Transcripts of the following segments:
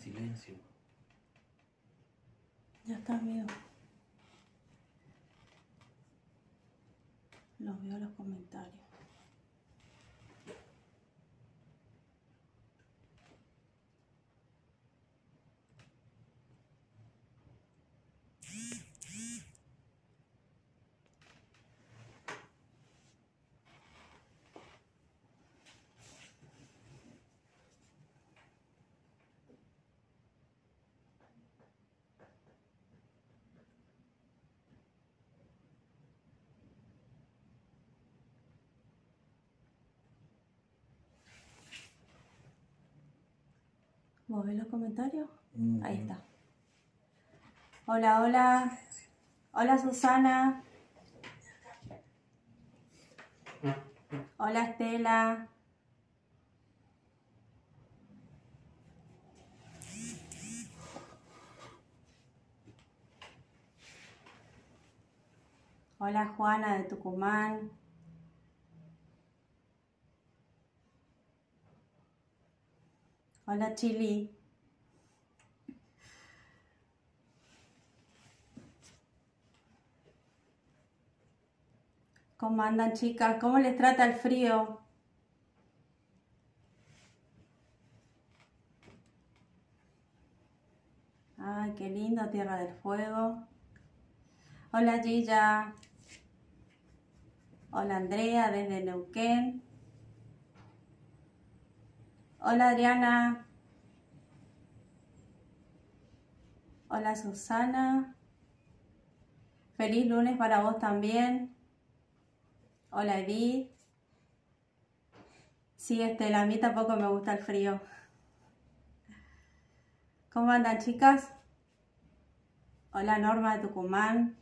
silencio. Ya está, amigo. Los veo los comentarios. ¿Vos ves los comentarios? Mm, Ahí mm. está. Hola, hola. Hola, Susana. Hola, Estela. Hola, Juana de Tucumán. Hola, Chili. ¿Cómo andan, chicas? ¿Cómo les trata el frío? Ay, qué lindo, Tierra del Fuego. Hola, Gilla. Hola, Andrea, desde Neuquén. Hola, Adriana. Hola, Susana. Feliz lunes para vos también. Hola, Edith. Sí, Estela, a mí tampoco me gusta el frío. ¿Cómo andan, chicas? Hola, Norma de Tucumán.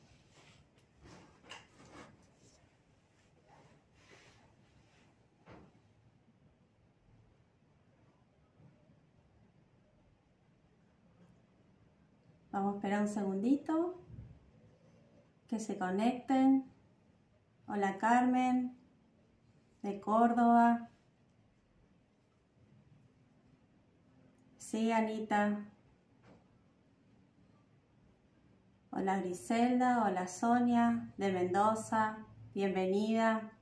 Vamos a esperar un segundito. Que se conecten. Hola Carmen, de Córdoba. Sí, Anita. Hola Griselda, hola Sonia, de Mendoza, bienvenida.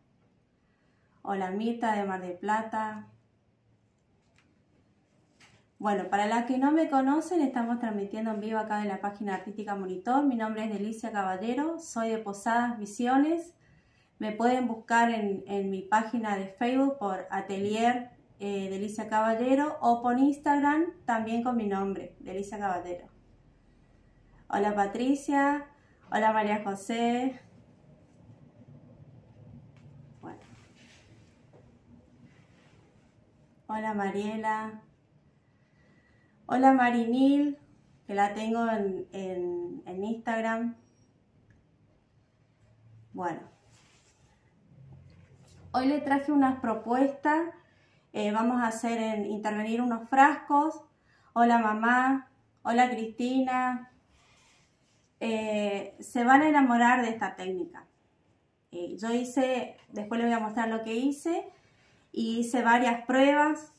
Hola Mirta, de Mar del Plata. Bueno, para las que no me conocen, estamos transmitiendo en vivo acá en la página Artística Monitor. Mi nombre es Delicia Caballero, soy de Posadas Misiones. Me pueden buscar en, en mi página de Facebook por Atelier eh, Delicia Caballero o por Instagram también con mi nombre, Delicia Caballero. Hola Patricia, hola María José. Bueno. Hola Mariela. Hola Marinil, que la tengo en, en, Instagram. Bueno, hoy le traje unas propuestas. Eh, vamos a hacer en intervenir unos frascos. Hola mamá, hola Cristina. Eh, se van a enamorar de esta técnica. Eh, yo hice, después les voy a mostrar lo que hice. Y hice varias pruebas.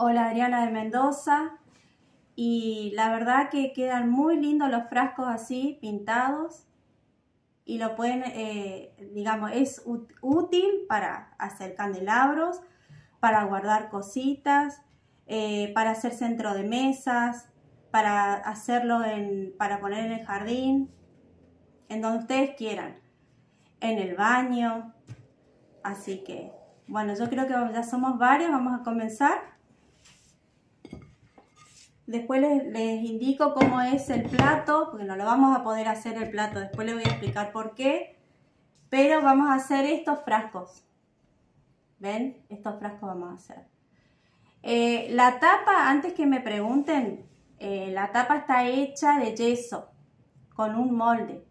Hola Adriana de Mendoza. Y la verdad que quedan muy lindos los frascos así, pintados. Y lo pueden, eh, digamos, es útil para hacer candelabros, para guardar cositas, eh, para hacer centro de mesas, para hacerlo para poner en el jardín, en donde ustedes quieran, en el baño. Así que, bueno, yo creo que ya somos varios, vamos a comenzar. Después les, indico cómo es el plato, porque no lo vamos a poder hacer el plato, después les voy a explicar por qué. Pero vamos a hacer estos frascos. ¿Ven? Estos frascos vamos a hacer. Eh, la tapa, antes que me pregunten, eh, la tapa está hecha de yeso, con un molde.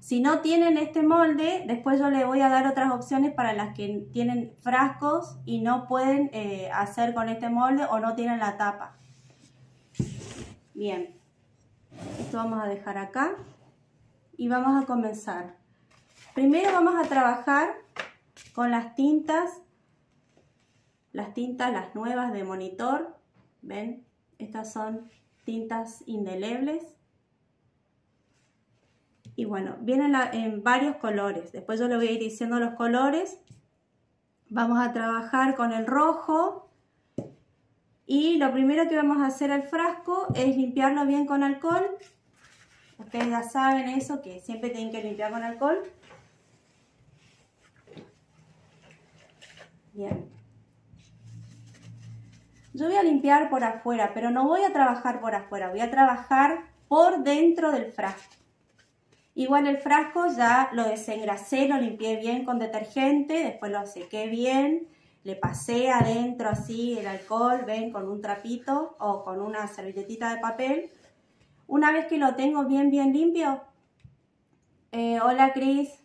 Si no tienen este molde, después yo les voy a dar otras opciones para las que tienen frascos y no pueden eh, hacer con este molde o no tienen la tapa. Bien, esto vamos a dejar acá y vamos a comenzar. Primero vamos a trabajar con las tintas, las tintas, las nuevas de monitor, ¿ven? Estas son tintas indelebles. Y bueno, vienen en varios colores. Después yo le voy a ir diciendo los colores. Vamos a trabajar con el rojo. Y lo primero que vamos a hacer al frasco es limpiarlo bien con alcohol. Ustedes ya saben eso, que siempre tienen que limpiar con alcohol. Bien. Yo voy a limpiar por afuera, pero no voy a trabajar por afuera, voy a trabajar por dentro del frasco. Igual el frasco ya lo desengrasé, lo limpié bien con detergente, después lo sequé bien, le pasé adentro así el alcohol, ven, con un trapito o con una servilletita de papel. Una vez que lo tengo bien, bien limpio, eh, hola Cris,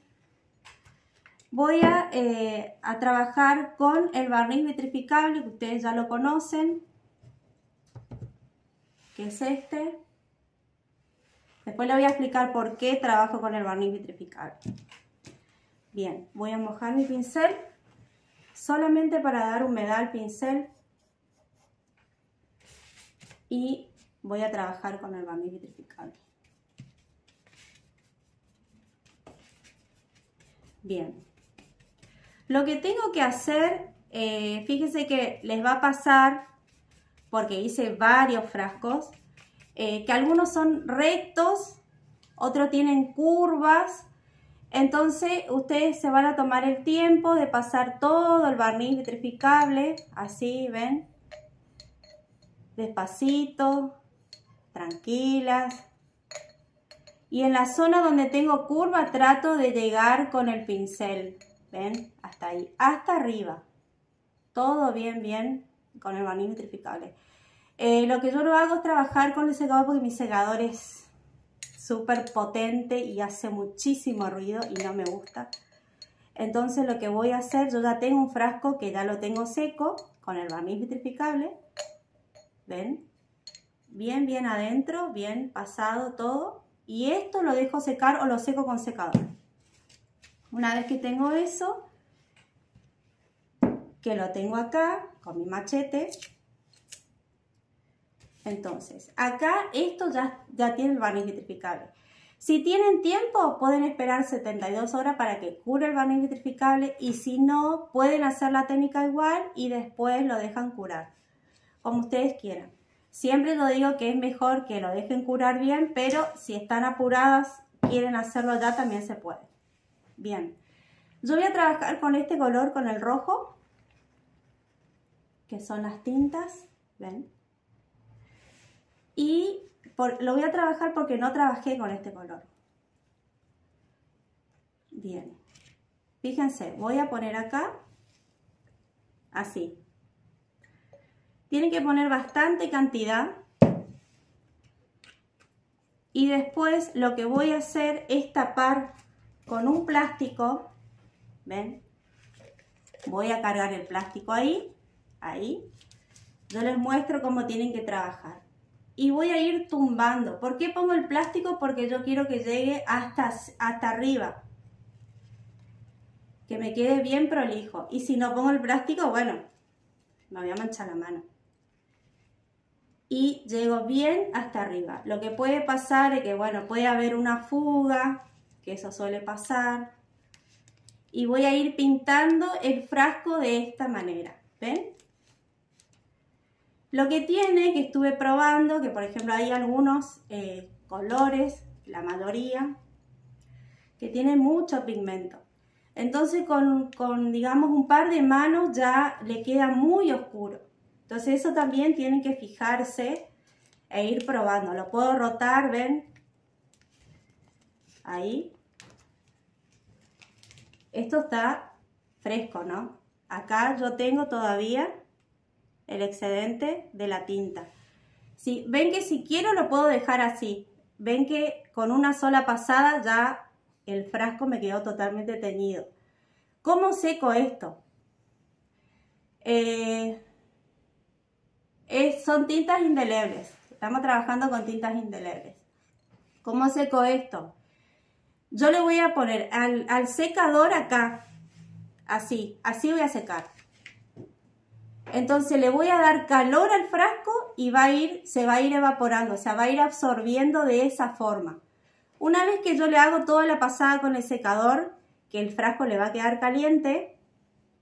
Voy eh, a, trabajar con el barniz vitrificable, que ustedes ya lo conocen, que es este. Después le voy a explicar por qué trabajo con el barniz vitrificable. Bien, voy a mojar mi pincel solamente para dar humedad al pincel y voy a trabajar con el barniz vitrificable. Bien, lo que tengo que hacer, eh, fíjense que les va a pasar, porque hice varios frascos, eh, que algunos son rectos, otros tienen curvas, entonces ustedes se van a tomar el tiempo de pasar todo el barniz vitrificable, así, ¿ven? Despacito, tranquilas. Y en la zona donde tengo curva trato de llegar con el pincel. ¿Ven? Hasta ahí, hasta arriba. Todo bien, bien con el barniz vitrificable. Eh, lo que yo lo hago es trabajar con el secador porque mi secador es súper potente y hace muchísimo ruido y no me gusta. Entonces lo que voy a hacer, yo ya tengo un frasco que ya lo tengo seco con el barniz vitrificable. ¿Ven? Bien, bien adentro, bien pasado todo. Y esto lo dejo secar o lo seco con secador. Una vez que tengo eso, que lo tengo acá con mi machete, entonces, acá esto ya, tiene el barniz vitrificable. Si tienen tiempo, pueden esperar 72 horas para que cure el barniz vitrificable y si no, pueden hacer la técnica igual y después lo dejan curar, como ustedes quieran. Siempre lo digo que es mejor que lo dejen curar bien, pero si están apuradas, quieren hacerlo ya, también se puede. Bien, yo voy a trabajar con este color, con el rojo, que son las tintas, ¿ven? Y lo voy a trabajar porque no trabajé con este color. Bien, fíjense, voy a poner acá, así. Tienen que poner bastante cantidad. Y después lo que voy a hacer es tapar con un plástico, ¿ven? Voy a cargar el plástico ahí, ahí. Yo les muestro cómo tienen que trabajar. Y voy a ir tumbando. ¿Por qué pongo el plástico? Porque yo quiero que llegue hasta, hasta arriba. Que me quede bien prolijo. Y si no pongo el plástico, bueno, me voy a manchar la mano. Y llego bien hasta arriba. Lo que puede pasar es que, bueno, puede haber una fuga que eso suele pasar. Y voy a ir pintando el frasco de esta manera, ¿ven? Lo que tiene, que estuve probando, que por ejemplo hay algunos eh, colores, la mayoría, que tienen mucho pigmento. Entonces con, con, digamos, un par de manos ya le queda muy oscuro. Entonces eso también tienen que fijarse e ir probando. Lo puedo rotar, ¿ven? ahí. Esto está fresco, ¿no? Acá yo tengo todavía el excedente de la tinta. Si, ven que si quiero lo puedo dejar así. Ven que con una sola pasada ya el frasco me quedó totalmente teñido. ¿Cómo seco esto? Eh, son tintas indelebles. Estamos trabajando con tintas indelebles. ¿Cómo seco esto? Yo le voy a poner al, secador acá, así, así voy a secar. Entonces le voy a dar calor al frasco y va a ir, se va a ir evaporando, o sea, va a ir absorbiendo de esa forma. Una vez que yo le hago toda la pasada con el secador, que el frasco le va a quedar caliente,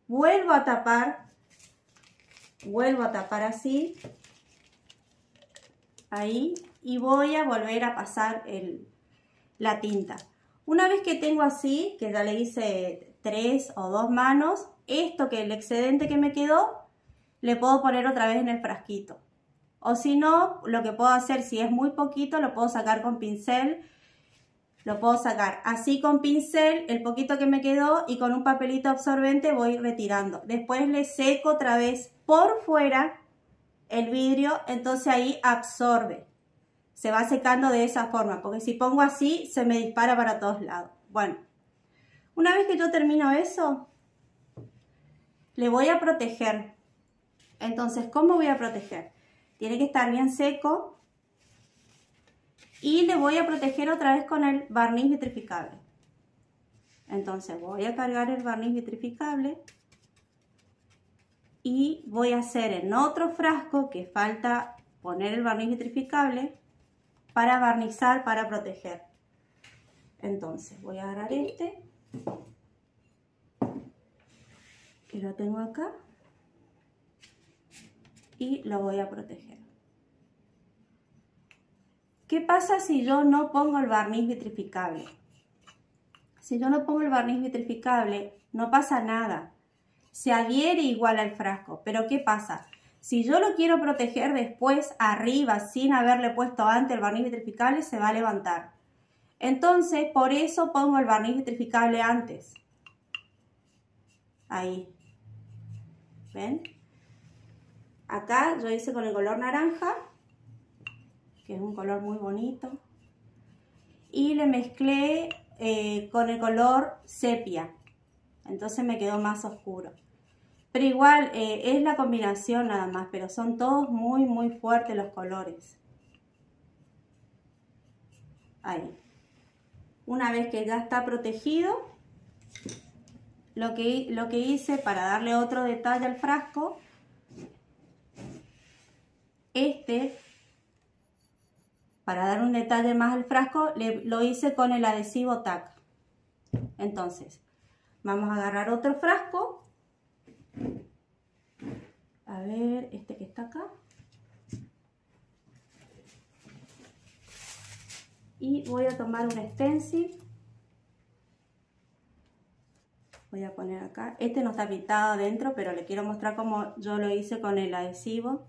vuelvo a tapar, vuelvo a tapar así, ahí, y voy a volver a pasar el, la tinta. Una vez que tengo así, que ya le hice tres o dos manos, esto que el excedente que me quedó, le puedo poner otra vez en el frasquito. O si no, lo que puedo hacer, si es muy poquito, lo puedo sacar con pincel. Lo puedo sacar así con pincel, el poquito que me quedó, y con un papelito absorbente voy retirando. Después le seco otra vez por fuera el vidrio, entonces ahí absorbe. Se va secando de esa forma, porque si pongo así, se me dispara para todos lados. Bueno, una vez que yo termino eso, le voy a proteger entonces, ¿cómo voy a proteger? Tiene que estar bien seco y le voy a proteger otra vez con el barniz vitrificable. Entonces voy a cargar el barniz vitrificable y voy a hacer en otro frasco que falta poner el barniz vitrificable para barnizar, para proteger. Entonces voy a agarrar este que lo tengo acá y lo voy a proteger. ¿Qué pasa si yo no pongo el barniz vitrificable? Si yo no pongo el barniz vitrificable, no pasa nada. Se adhiere igual al frasco, pero ¿qué pasa? Si yo lo quiero proteger después arriba sin haberle puesto antes el barniz vitrificable, se va a levantar. Entonces, por eso pongo el barniz vitrificable antes. Ahí. ¿Ven? Acá yo hice con el color naranja, que es un color muy bonito. Y le mezclé eh, con el color sepia. Entonces me quedó más oscuro. Pero igual eh, es la combinación nada más, pero son todos muy muy fuertes los colores. Ahí. Una vez que ya está protegido, lo que, lo que hice para darle otro detalle al frasco este, para dar un detalle más al frasco, lo hice con el adhesivo TAC. Entonces, vamos a agarrar otro frasco. A ver, este que está acá. Y voy a tomar un stencil. Voy a poner acá. Este no está pintado adentro, pero le quiero mostrar cómo yo lo hice con el adhesivo.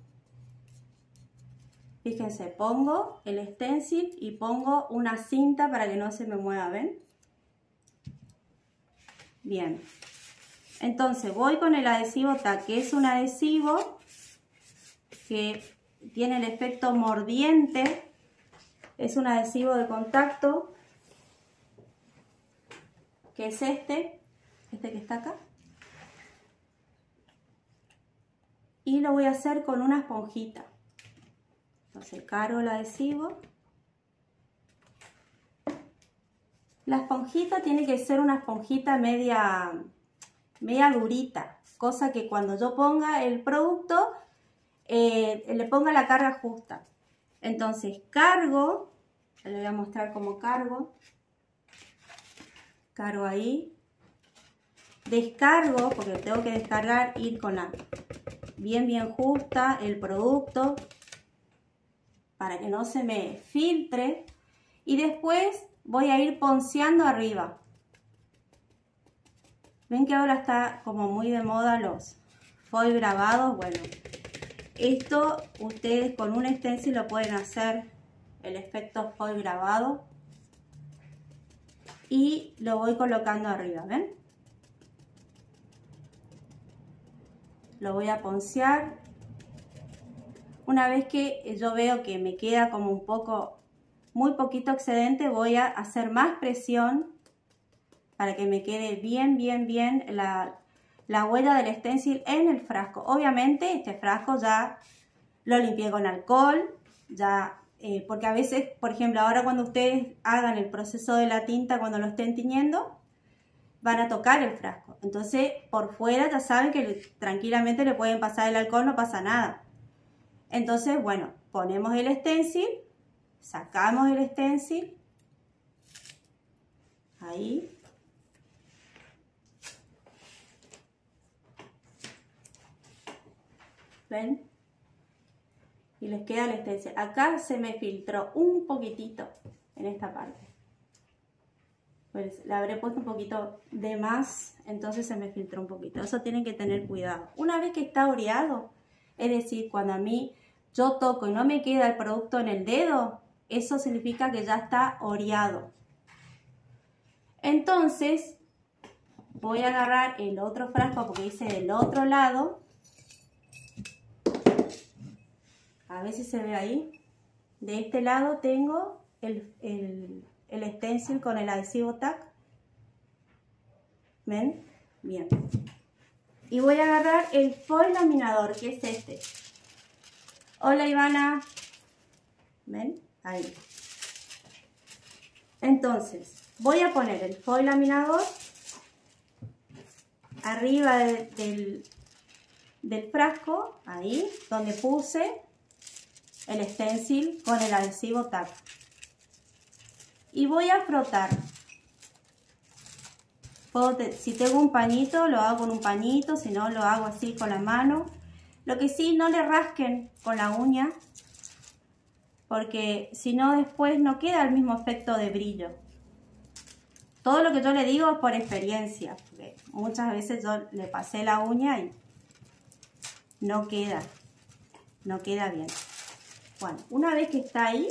Fíjense, pongo el stencil y pongo una cinta para que no se me mueva, ¿ven? Bien. Entonces voy con el adhesivo TAC, que es un adhesivo que tiene el efecto mordiente. Es un adhesivo de contacto, que es este, este que está acá. Y lo voy a hacer con una esponjita. Cargo el adhesivo. La esponjita tiene que ser una esponjita media, media durita, cosa que cuando yo ponga el producto eh, le ponga la carga justa. Entonces cargo, le voy a mostrar cómo cargo, cargo ahí, descargo, porque tengo que descargar, ir con la bien bien justa el producto, para que no se me filtre. Y después voy a ir ponceando arriba. Ven que ahora está como muy de moda los foil grabados. Bueno, esto ustedes con un stencil lo pueden hacer el efecto foil grabado. Y lo voy colocando arriba, ¿ven? Lo voy a poncear una vez que yo veo que me queda como un poco, muy poquito excedente, voy a hacer más presión para que me quede bien, bien, bien la, huella del stencil en el frasco. Obviamente este frasco ya lo limpié con alcohol, ya eh, porque a veces, por ejemplo, ahora cuando ustedes hagan el proceso de la tinta, cuando lo estén tiñendo, van a tocar el frasco. Entonces, por fuera ya saben que tranquilamente le pueden pasar el alcohol, no pasa nada. Entonces, bueno, ponemos el stencil, sacamos el stencil, ahí. ¿Ven? Y les queda el stencil. Acá se me filtró un poquitito en esta parte pues le habré puesto un poquito de más, entonces se me filtró un poquito. Eso tienen que tener cuidado. Una vez que está oreado, es decir, cuando a mí yo toco y no me queda el producto en el dedo, eso significa que ya está oreado. Entonces, voy a agarrar el otro frasco porque hice del otro lado. A ver si se ve ahí. De este lado tengo el, el stencil con el adhesivo TAC. ¿Ven? Bien. Y voy a agarrar el foil laminador, que es este. Hola Ivana. ¿Ven? Ahí. Entonces, voy a poner el foil laminador arriba del, del frasco, ahí, donde puse el stencil con el adhesivo TAC y voy a frotar. si tengo un pañito, lo hago con un pañito, si no, lo hago así con la mano. Lo que sí, no le rasquen con la uña, porque si no después no queda el mismo efecto de brillo. Todo lo que yo le digo es por experiencia, porque muchas veces yo le pasé la uña y no queda, no queda bien. Bueno, una vez que está ahí,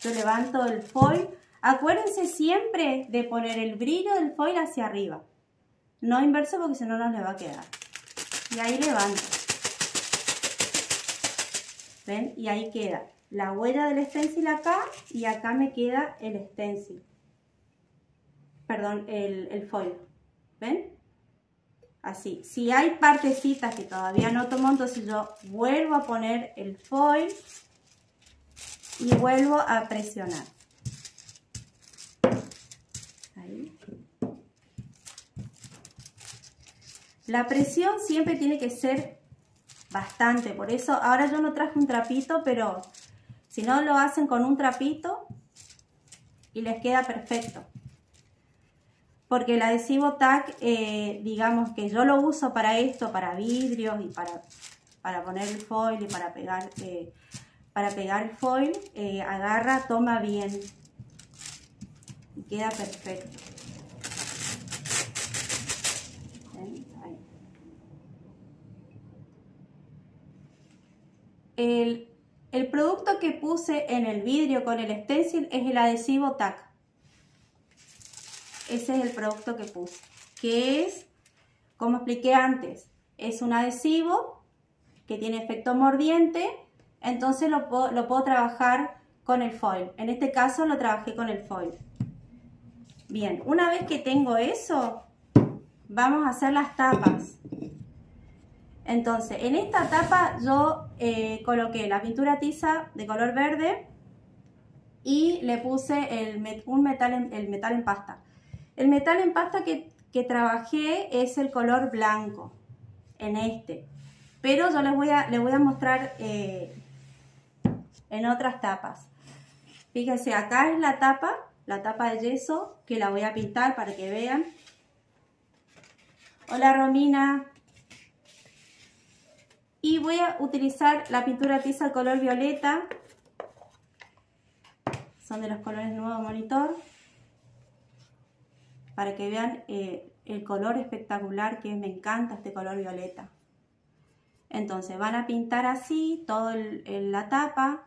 yo levanto el foil Acuérdense siempre de poner el brillo del foil hacia arriba. No inverso porque si no nos le va a quedar. Y ahí levanto. ¿Ven? Y ahí queda la huella del stencil acá y acá me queda el stencil. Perdón, el, el foil. ¿Ven? Así. Si hay partecitas que todavía no tomo, entonces yo vuelvo a poner el foil y vuelvo a presionar. La presión siempre tiene que ser bastante, por eso ahora yo no traje un trapito, pero si no lo hacen con un trapito y les queda perfecto. Porque el adhesivo TAC, eh, digamos que yo lo uso para esto, para vidrios y para, para poner el foil y para pegar, eh, para pegar el foil, eh, agarra, toma bien y queda perfecto. El, producto que puse en el vidrio con el stencil es el adhesivo TAC. Ese es el producto que puse. Que es, como expliqué antes, es un adhesivo que tiene efecto mordiente. Entonces lo puedo, lo puedo trabajar con el foil. En este caso lo trabajé con el foil. Bien, una vez que tengo eso, vamos a hacer las tapas. Entonces, en esta tapa yo eh, coloqué la pintura tiza de color verde y le puse el, un metal en, el metal en pasta. El metal en pasta que, trabajé es el color blanco, en este. Pero yo les voy a, mostrar eh, en otras tapas. Fíjense, acá es la tapa, la tapa de yeso, que la voy a pintar para que vean. Hola Romina, y voy a utilizar la pintura tiza color violeta. Son de los colores nuevo monitor. Para que vean eh, el color espectacular que me encanta este color violeta. Entonces van a pintar así todo la tapa.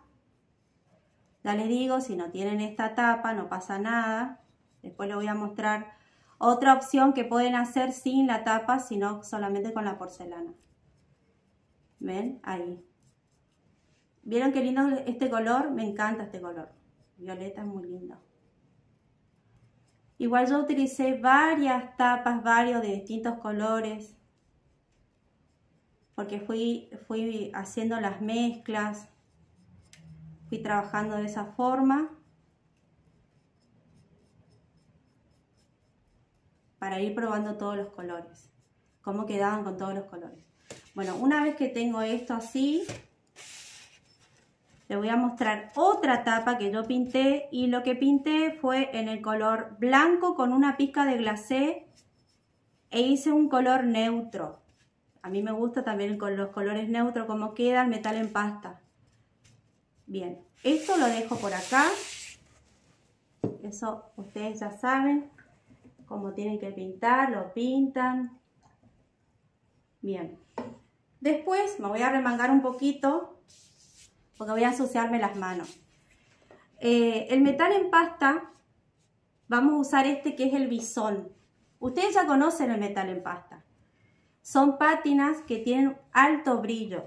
Ya les digo, si no tienen esta tapa no pasa nada. Después les voy a mostrar otra opción que pueden hacer sin la tapa, sino solamente con la porcelana. ¿Ven? Ahí. ¿Vieron qué lindo este color? Me encanta este color. Violeta es muy lindo. Igual yo utilicé varias tapas, varios de distintos colores. Porque fui, fui haciendo las mezclas. Fui trabajando de esa forma. para ir probando todos los colores, cómo quedaban con todos los colores. Bueno, una vez que tengo esto así, le voy a mostrar otra tapa que yo pinté y lo que pinté fue en el color blanco con una pizca de glacé e hice un color neutro. A mí me gusta también con los colores neutros como queda el metal en pasta. Bien, esto lo dejo por acá. Eso ustedes ya saben cómo tienen que pintar, lo pintan. Bien. Después me voy a remangar un poquito porque voy a asociarme las manos. Eh, el metal en pasta, vamos a usar este que es el bisón. Ustedes ya conocen el metal en pasta. Son pátinas que tienen alto brillo.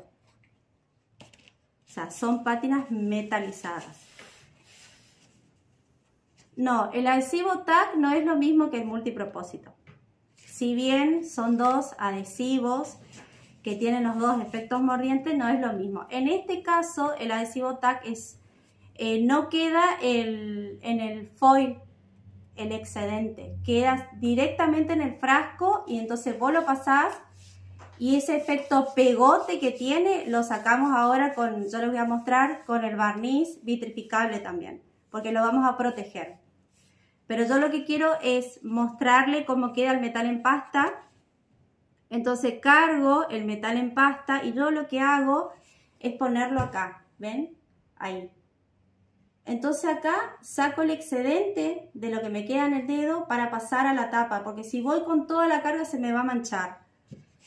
O sea, son pátinas metalizadas. No, el adhesivo TAC no es lo mismo que el multipropósito. Si bien son dos adhesivos que tienen los dos efectos mordientes, no es lo mismo. En este caso, el adhesivo TAC es, eh, no queda en el foil el excedente. Queda directamente en el frasco y entonces vos lo pasás y ese efecto pegote que tiene lo sacamos ahora con, yo les voy a mostrar, con el barniz vitrificable también, porque lo vamos a proteger. Pero yo lo que quiero es mostrarle cómo queda el metal en pasta. Entonces cargo el metal en pasta y yo lo que hago es ponerlo acá, ¿ven? Ahí. Entonces acá saco el excedente de lo que me queda en el dedo para pasar a la tapa, porque si voy con toda la carga se me va a manchar.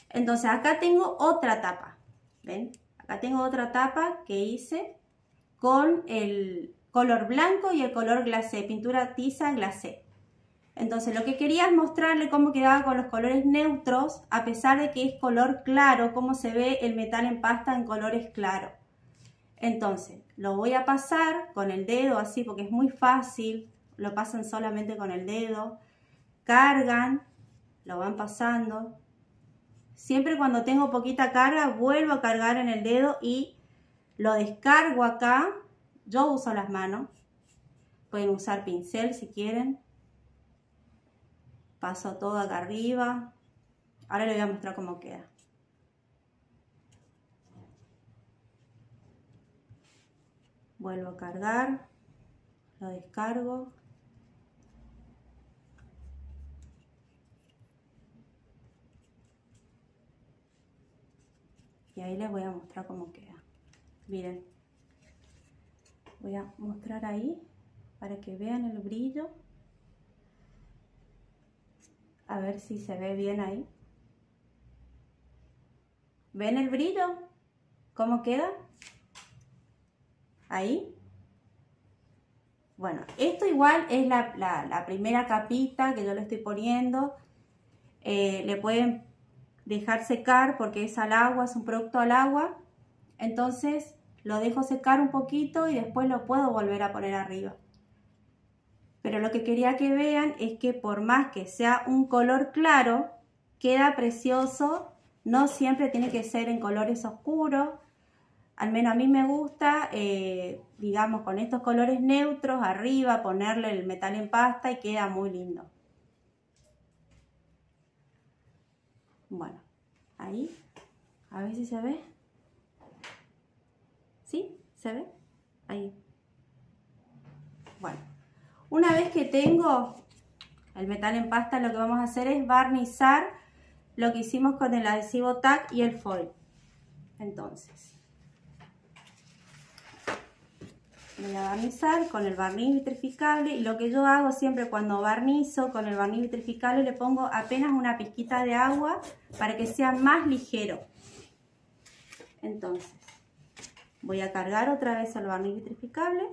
Entonces acá tengo otra tapa, ¿ven? Acá tengo otra tapa que hice con el color blanco y el color glacé, pintura tiza glacé. Entonces lo que quería es mostrarle cómo quedaba con los colores neutros, a pesar de que es color claro, cómo se ve el metal en pasta en colores claros. Entonces, lo voy a pasar con el dedo así porque es muy fácil, lo pasan solamente con el dedo, cargan, lo van pasando. Siempre cuando tengo poquita carga vuelvo a cargar en el dedo y lo descargo acá. Yo uso las manos, pueden usar pincel si quieren. Paso todo acá arriba. Ahora les voy a mostrar cómo queda. vuelvo a cargar, lo descargo. Y ahí les voy a mostrar cómo queda. Miren, voy a mostrar ahí para que vean el brillo. A ver si se ve bien ahí. ¿Ven el brillo? ¿Cómo queda? ahí. Bueno, esto igual es la, primera capita que yo le estoy poniendo. Eh, le pueden dejar secar porque es al agua, es un producto al agua. Entonces lo dejo secar un poquito y después lo puedo volver a poner arriba. Pero lo que quería que vean es que por más que sea un color claro, queda precioso. No siempre tiene que ser en colores oscuros al menos a mí me gusta, eh, digamos, con estos colores neutros arriba, ponerle el metal en pasta y queda muy lindo. Bueno, ahí, a ver si se ve. ¿Sí? ¿Se ve? Ahí. Bueno, una vez que tengo el metal en pasta, lo que vamos a hacer es barnizar lo que hicimos con el adhesivo TAC y el foil. Entonces, voy a barnizar con el barniz vitrificable y lo que yo hago siempre cuando barnizo con el barniz vitrificable le pongo apenas una pizquita de agua para que sea más ligero. Entonces, voy a cargar otra vez el barniz vitrificable.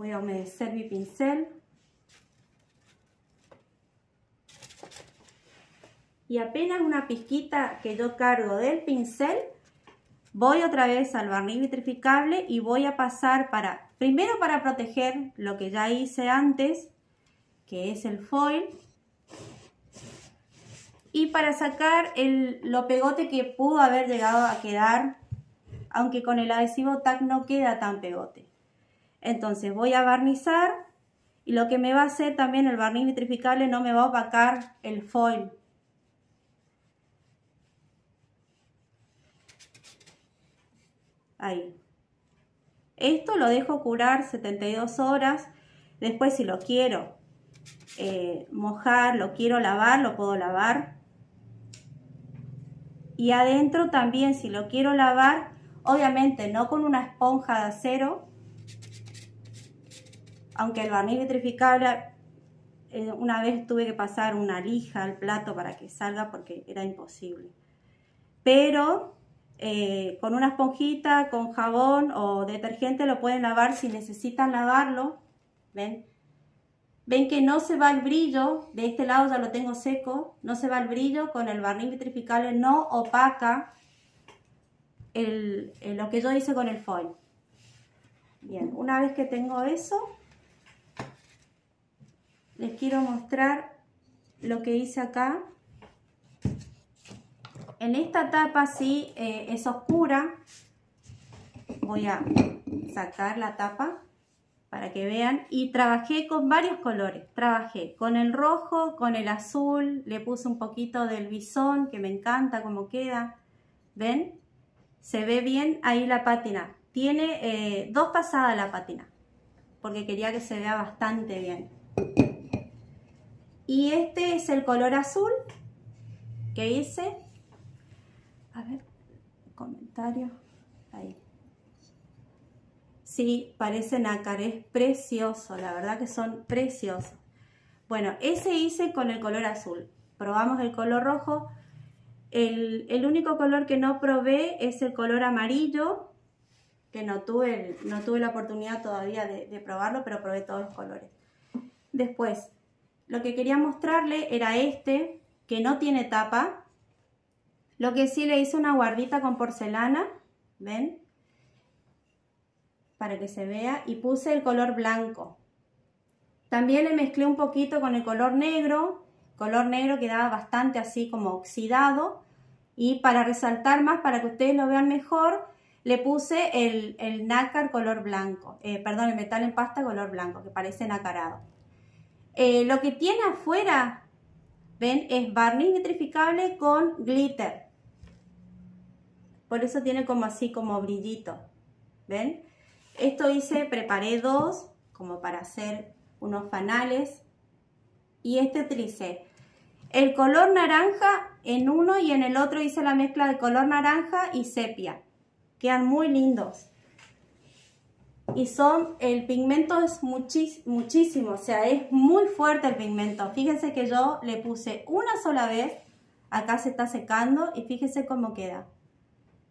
Voy a humedecer mi pincel. Y apenas una pizquita que yo cargo del pincel, Voy otra vez al barniz vitrificable y voy a pasar para, primero para proteger lo que ya hice antes, que es el foil, y para sacar el, lo pegote que pudo haber llegado a quedar, aunque con el adhesivo TAC no queda tan pegote. Entonces voy a barnizar Y lo que me va a hacer también el barniz vitrificable no me va a opacar el foil. Ahí. Esto lo dejo curar 72 horas. Después si lo quiero eh, mojar, lo quiero lavar, lo puedo lavar. Y adentro también si lo quiero lavar, obviamente no con una esponja de acero, aunque el barniz vitrificable eh, una vez tuve que pasar una lija al plato para que salga porque era imposible. Pero eh, con una esponjita, con jabón o detergente lo pueden lavar si necesitan lavarlo. ¿Ven? Ven que no se va el brillo, de este lado ya lo tengo seco, no se va el brillo, con el barniz vitrificable no opaca lo que yo hice con el foil. Bien, una vez que tengo eso, les quiero mostrar lo que hice acá en esta tapa sí eh, es oscura. Voy a sacar la tapa para que vean. Y trabajé con varios colores. Trabajé con el rojo, con el azul. Le puse un poquito del bisón, que me encanta cómo queda. ¿Ven? Se ve bien ahí la pátina. Tiene eh, dos pasadas la pátina. Porque quería que se vea bastante bien. Y este es el color azul que hice a ver, comentario. Ahí. Sí, parece nácar, es precioso, la verdad que son preciosos. Bueno, ese hice con el color azul. Probamos el color rojo. El, único color que no probé es el color amarillo, que no tuve, no tuve la oportunidad todavía de probarlo, pero probé todos los colores. Después, lo que quería mostrarle era este, que no tiene tapa, lo que sí le hice una guardita con porcelana, ¿ven? Para que se vea. Y puse el color blanco. También le mezclé un poquito con el color negro. Color negro quedaba bastante así como oxidado. Y para resaltar más, para que ustedes lo vean mejor, le puse el, nácar color blanco. Eh, perdón, el metal en pasta color blanco, que parece nacarado. Eh, lo que tiene afuera, ven, es barniz vitrificable con glitter. Por eso tiene como así, como brillito. ¿Ven? Esto hice, preparé dos, como para hacer unos fanales. Y este utilicé el color naranja en uno y en el otro hice la mezcla de color naranja y sepia. Quedan muy lindos. Y son, el pigmento es muchísimo, o sea, es muy fuerte el pigmento. Fíjense que yo le puse una sola vez, acá se está secando y fíjense cómo queda.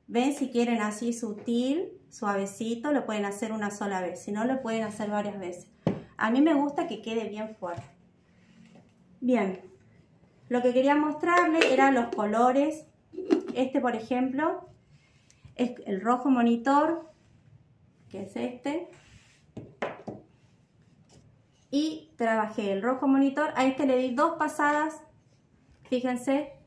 Ven, si quieren así sutil, suavecito, lo pueden hacer una sola vez. Si no, lo pueden hacer varias veces. A mí me gusta que quede bien fuerte. Bien, lo que quería mostrarles eran los colores. Este, por ejemplo, es el rojo monitor, que es este. Y trabajé el rojo monitor. A este le di dos pasadas. Fíjense,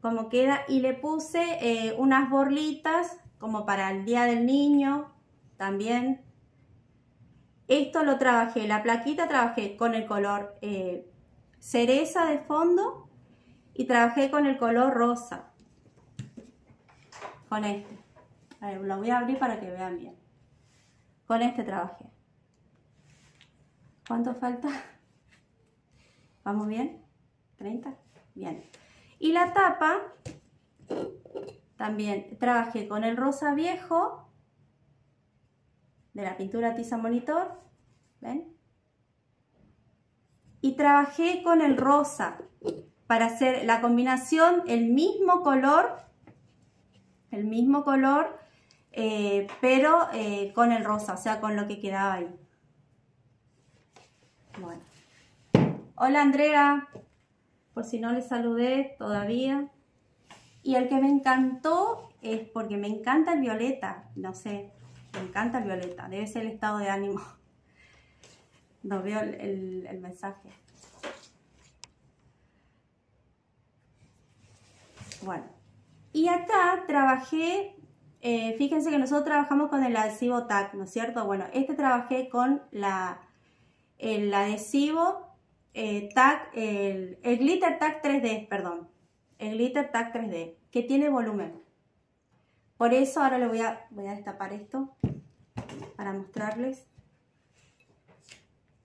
como queda y le puse eh, unas borlitas como para el día del niño también esto lo trabajé la plaquita trabajé con el color eh, cereza de fondo y trabajé con el color rosa con este a ver, lo voy a abrir para que vean bien con este trabajé ¿cuánto falta? ¿vamos bien? ¿30? bien y la tapa, también trabajé con el rosa viejo de la pintura tiza monitor, ¿ven? Y trabajé con el rosa para hacer la combinación, el mismo color, el mismo color, eh, pero eh, con el rosa, o sea, con lo que quedaba ahí. Bueno. Hola Andrea por si no les saludé todavía. Y el que me encantó es porque me encanta el violeta, no sé, me encanta el violeta, debe ser el estado de ánimo. No veo el, mensaje. Bueno, y acá trabajé, eh, fíjense que nosotros trabajamos con el adhesivo TAC, ¿no es cierto? Bueno, este trabajé con el adhesivo eh, tag, el, glitter tag 3D, perdón, el glitter tag 3D, que tiene volumen. Por eso ahora le voy a, voy a destapar esto para mostrarles.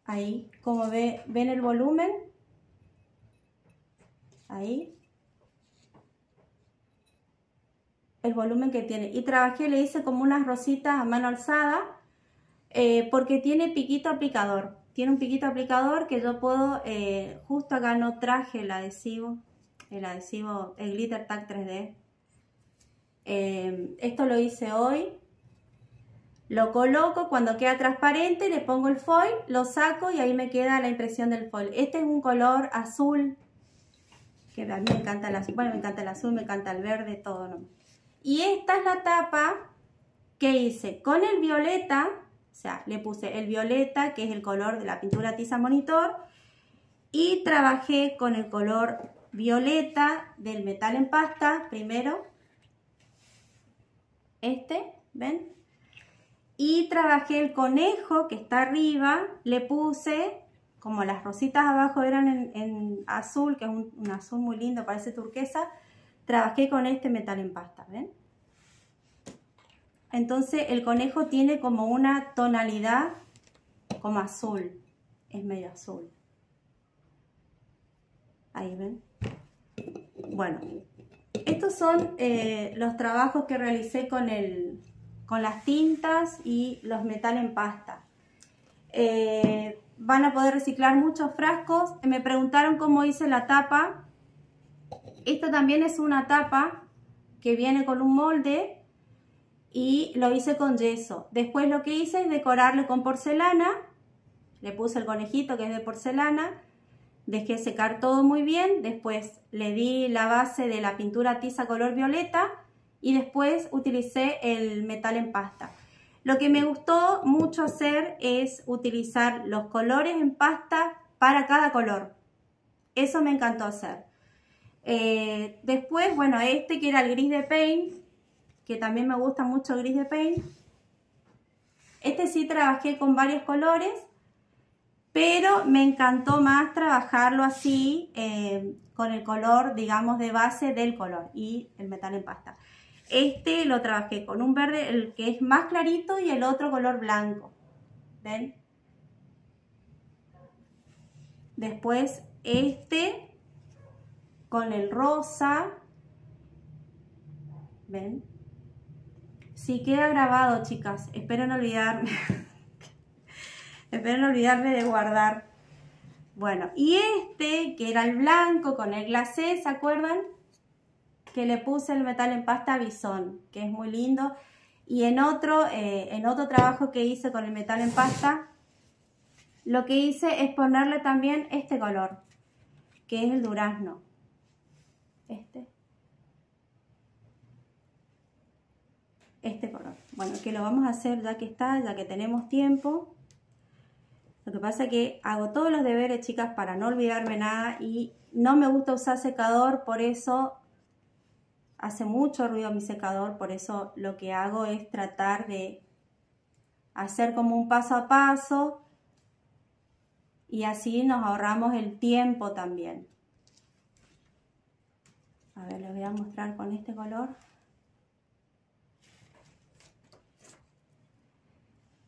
Ahí, como ve, ven el volumen. Ahí. El volumen que tiene. Y trabajé, le hice como unas rositas a mano alzada. Eh, porque tiene piquito aplicador. Tiene un piquito aplicador que yo puedo, eh, justo acá no traje el adhesivo, el adhesivo, el Glitter Tag 3D. Eh, esto lo hice hoy. Lo coloco, cuando queda transparente le pongo el foil, lo saco y ahí me queda la impresión del foil. Este es un color azul, que a mí me encanta el azul, bueno, me encanta el azul, me encanta el verde, todo. Y esta es la tapa que hice con el violeta, o sea, le puse el violeta, que es el color de la pintura tiza monitor, y trabajé con el color violeta del metal en pasta, primero, este, ¿ven? Y trabajé el conejo que está arriba, le puse, como las rositas abajo eran en, azul, que es un, un, azul muy lindo, parece turquesa, trabajé con este metal en pasta, ¿ven? Entonces el conejo tiene como una tonalidad como azul, es medio azul. Ahí ven. Bueno, estos son eh, los trabajos que realicé con, el, con las tintas y los metal en pasta. Eh, van a poder reciclar muchos frascos. Me preguntaron cómo hice la tapa. Esta también es una tapa que viene con un molde y lo hice con yeso. Después lo que hice es decorarle con porcelana. Le puse el conejito que es de porcelana Dejé secar todo muy bien, después le di la base de la pintura tiza color violeta y después utilicé el metal en pasta. Lo que me gustó mucho hacer es utilizar los colores en pasta para cada color. Eso me encantó hacer. Eh, después, bueno, este que era el gris de paint, que también me gusta mucho el gris de paint. Este sí trabajé con varios colores pero me encantó más trabajarlo así eh, con el color, digamos, de base del color y el metal en pasta. Este lo trabajé con un verde, el que es más clarito y el otro color blanco. ¿Ven? Después este con el rosa. ¿Ven? Sí queda grabado, chicas. Espero no olvidarme. Espero no olvidarme de guardar. Bueno, y este, que era el blanco con el glacé, ¿se acuerdan? Que le puse el metal en pasta bisón, que es muy lindo. Y en otro, eh, en otro trabajo que hice con el metal en pasta, lo que hice es ponerle también este color, que es el durazno. Este. Este color. Bueno, que lo vamos a hacer ya que está, ya que tenemos tiempo. Lo que pasa es que hago todos los deberes, chicas, para no olvidarme nada y no me gusta usar secador, por eso hace mucho ruido mi secador, por eso lo que hago es tratar de hacer como un paso a paso y así nos ahorramos el tiempo también. A ver, les voy a mostrar con este color.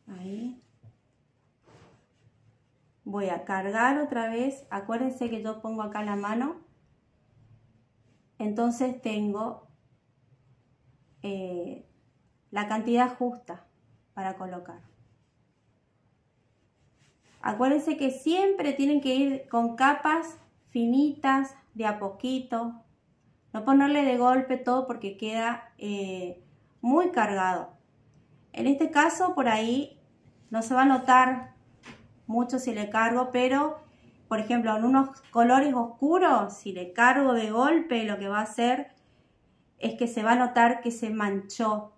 Ahí voy a cargar otra vez, acuérdense que yo pongo acá la mano, entonces tengo eh, la cantidad justa para colocar. Acuérdense que siempre tienen que ir con capas finitas, de a poquito, no ponerle de golpe todo porque queda eh, muy cargado. En este caso por ahí no se va a notar mucho si le cargo, pero por ejemplo en unos colores oscuros, si le cargo de golpe, lo que va a hacer es que se va a notar que se manchó.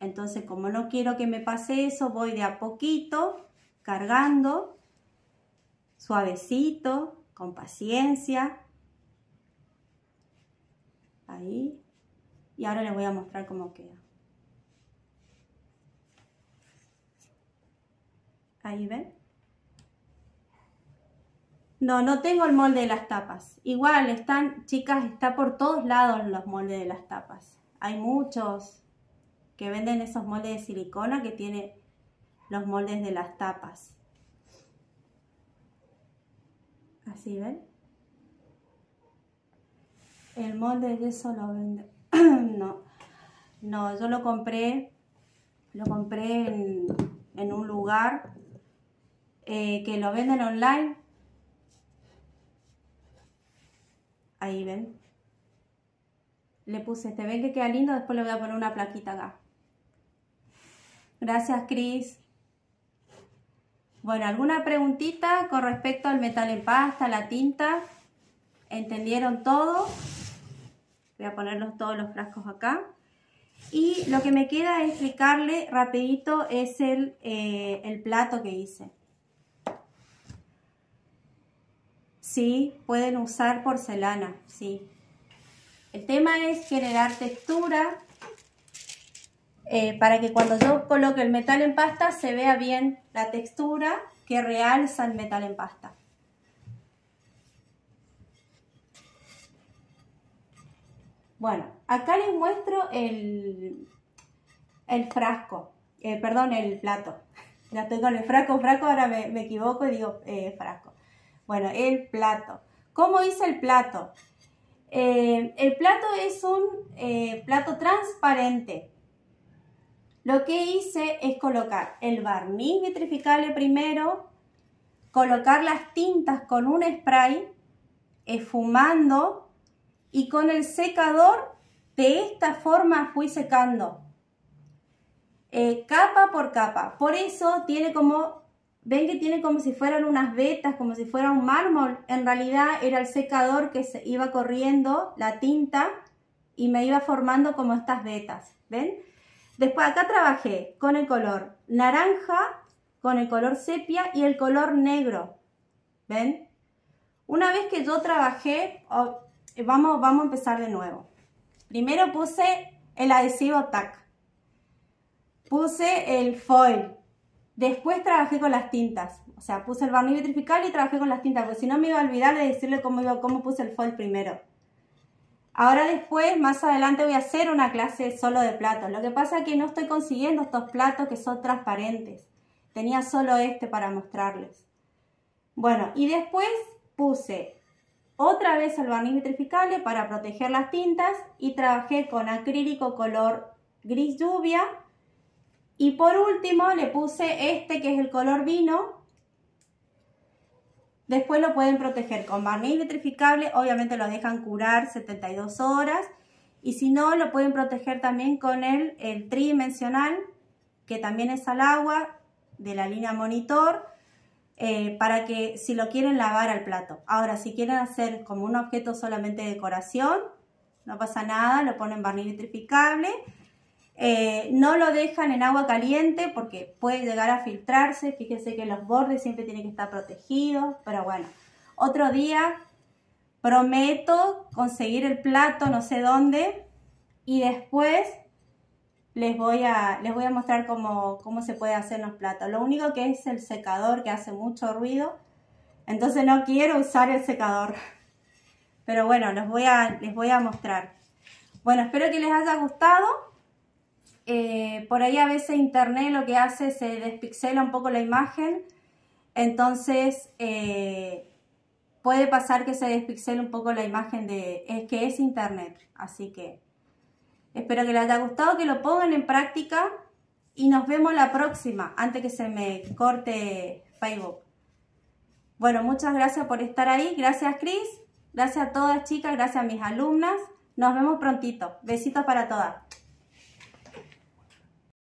Entonces, como no quiero que me pase eso, voy de a poquito cargando, suavecito, con paciencia. Ahí. Y ahora les voy a mostrar cómo queda. Ahí ven. No, no tengo el molde de las tapas. Igual, están, chicas, está por todos lados los moldes de las tapas. Hay muchos que venden esos moldes de silicona que tiene los moldes de las tapas. Así, ¿ven? El molde de eso lo vende. no, no, yo lo compré, lo compré en, un lugar eh, que lo venden online. Ahí ven. Le puse este, ven que queda lindo, después le voy a poner una plaquita acá. Gracias, Cris. Bueno, ¿alguna preguntita con respecto al metal en pasta, la tinta? ¿Entendieron todo? Voy a ponerlos todos los frascos acá. Y lo que me queda explicarle rapidito es el, eh, el plato que hice. Sí, pueden usar porcelana, sí. El tema es generar textura eh, para que cuando yo coloque el metal en pasta se vea bien la textura que realza el metal en pasta. Bueno, acá les muestro el, el frasco, eh, perdón, el plato. Ya estoy con el frasco, frasco, ahora me, equivoco y digo eh, frasco. Bueno, el plato. ¿Cómo hice el plato? el plato es un plato transparente. Lo que hice es colocar el barniz vitrificable primero, colocar las tintas con un spray, esfumando y con el secador de esta forma fui secando. Eh, capa por capa. Por eso tiene como, ven que tiene como si fueran unas vetas, como si fuera un mármol. En realidad era el secador que se iba corriendo la tinta y me iba formando como estas vetas. ¿Ven? Después acá trabajé con el color naranja, con el color sepia y el color negro. ¿Ven? Una vez que yo trabajé, oh, vamos, vamos a empezar de nuevo. Primero puse el adhesivo TAC. Puse el foil. Después trabajé con las tintas. O sea, puse el barniz vitrificable y trabajé con las tintas, porque si no me iba a olvidar de decirle cómo, cómo puse el foil primero. Ahora después, más adelante voy a hacer una clase solo de platos. Lo que pasa es que no estoy consiguiendo estos platos que son transparentes. Tenía solo este para mostrarles. Bueno, y después puse otra vez el barniz vitrificable para proteger las tintas y trabajé con acrílico color gris lluvia. Y por último le puse este que es el color vino Después lo pueden proteger con barniz vitrificable, obviamente lo dejan curar 72 horas. Y si no, lo pueden proteger también con el, el tridimensional, que también es al agua, de la línea monitor, eh, para que si lo quieren lavar al plato. Ahora, si quieren hacer como un objeto solamente de decoración, no pasa nada, lo ponen barniz vitrificable eh, no lo dejan en agua caliente porque puede llegar a filtrarse. Fíjense que los bordes siempre tienen que estar protegidos. Pero bueno, otro día prometo conseguir el plato no sé dónde. Y después les voy a, les voy a mostrar cómo, cómo se puede hacer los platos. Lo único que es el secador que hace mucho ruido. Entonces no quiero usar el secador. Pero bueno, les voy a, les voy a mostrar. Bueno, espero que les haya gustado. Eh, por ahí a veces internet lo que hace se despixela un poco la imagen, entonces eh, puede pasar que se despixele un poco la imagen de es que es internet, así que espero que les haya gustado, que lo pongan en práctica y nos vemos la próxima, antes que se me corte Facebook. Bueno, muchas gracias por estar ahí, gracias Cris, gracias a todas chicas, gracias a mis alumnas, nos vemos prontito, besitos para todas.